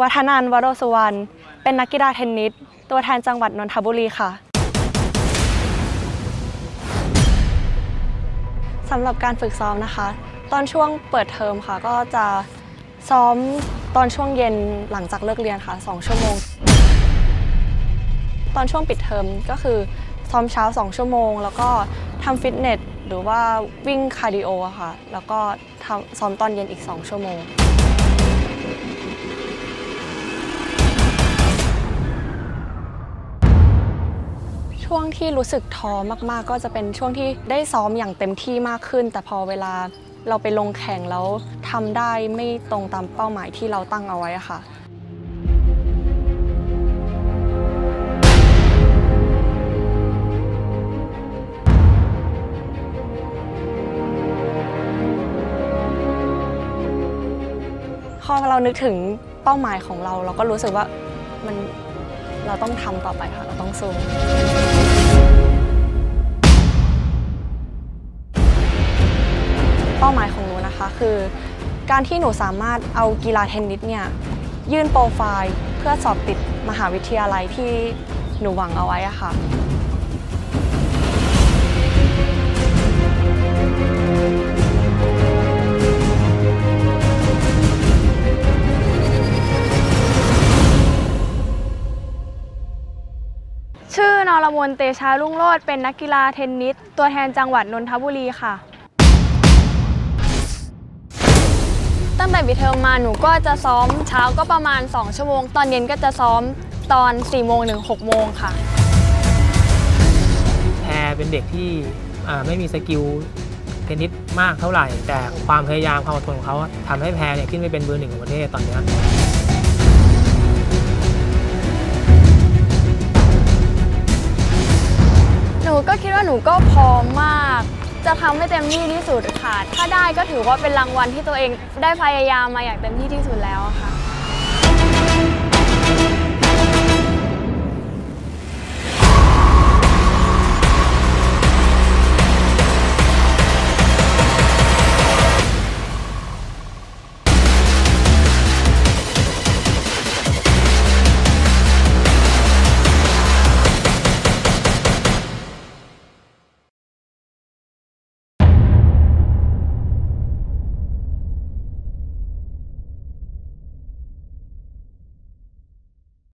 วัฒนันวโรสุวรรณ เป็นนักกีฬาเทนนิส ตัวแทนจังหวัดนนทบุรีค่ะ สำหรับการฝึกซ้อมนะคะ ตอนช่วงเปิดเทอมค่ะ ก็จะซ้อมตอนช่วงเย็นหลังจากเลิกเรียนค่ะ 2 ชั่วโมง ตอนช่วงปิดเทอมก็คือซ้อมเช้า 2 ชั่วโมง แล้วก็ทำฟิตเนสหรือว่าวิ่ง cardio ค่ะ แล้วก็ซ้อมตอนเย็นอีก 2 ชั่วโมง ช่วงที่รู้สึกท้อมากๆ ก็จะเป็นช่วงที่ได้ซ้อมอย่างเต็มที่มากขึ้น แต่พอเวลาเราไปลงแข่งแล้วทำได้ไม่ตรงตามเป้าหมายที่เราตั้งเอาไว้ค่ะพอเรานึกถึงเป้าหมายของเรา เราก็รู้สึกว่ามัน เราต้องทำต่อไปค่ะ เราต้องสู้เป้าหมายของหนูนะคะคือ การที่หนูสามารถเอากีฬาเทนนิสเนี่ยยื่นโปรไฟล์ เพื่อสอบติดมหาวิทยาลัยที่หนูหวังเอาไว้อะค่ะ ชื่อนรมนเตชารุ่งโรจน์เป็นนักกีฬาเทนนิส ตัวแทนจังหวัดนนทบุรีค่ะ ตั้งแต่ปิดเทอมมาหนูก็จะซ้อมเช้าก็ประมาณ 2 ชั่วโมง ตอนเย็นก็จะซ้อมตอน 4 โมงถึง6โมงค่ะ แพรเป็นเด็กที่ไม่มี skill เทนนิสมากเท่าไหร่ แต่ความพยายามความอดทนของเขาทำให้แพรเนี่ยขึ้นไปเป็นเบอร์หนึ่งของประเทศตอนนี้ หนูก็พร้อมมาก จะทำให้เต็มที่ที่สุดค่ะ ถ้าได้ก็ถือว่าเป็นรางวัลที่ตัวเองได้พยายามมาอย่างเต็มที่ที่สุดแล้วค่ะ